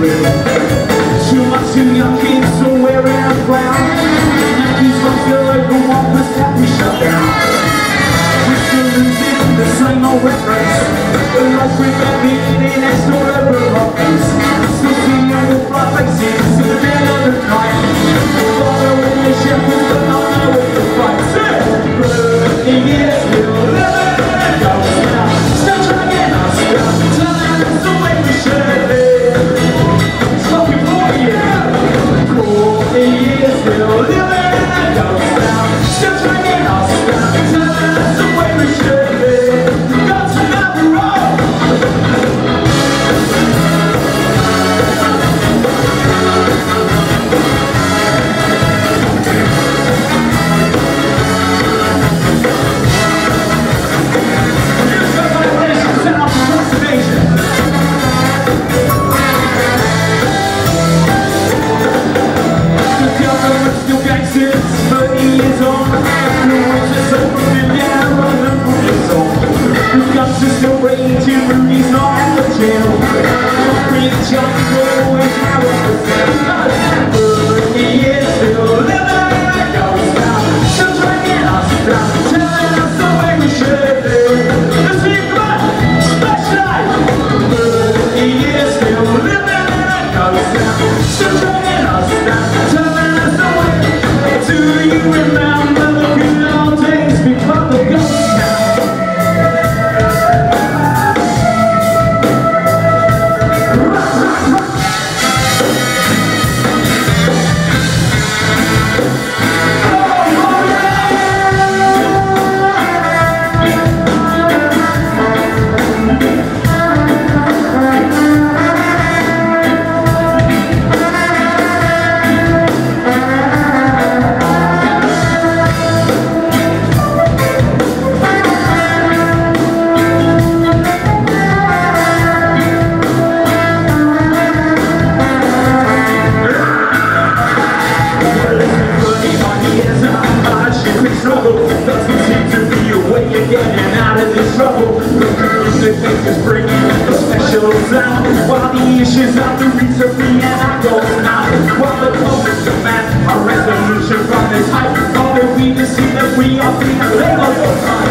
real Too much in your kids are wearing a frown feel like one It's your way, the trouble. They think it's bringing a special sound While the issues are the reach of me and I go out While the culprits demand a resolution from this hype All that we can see that we are being labeled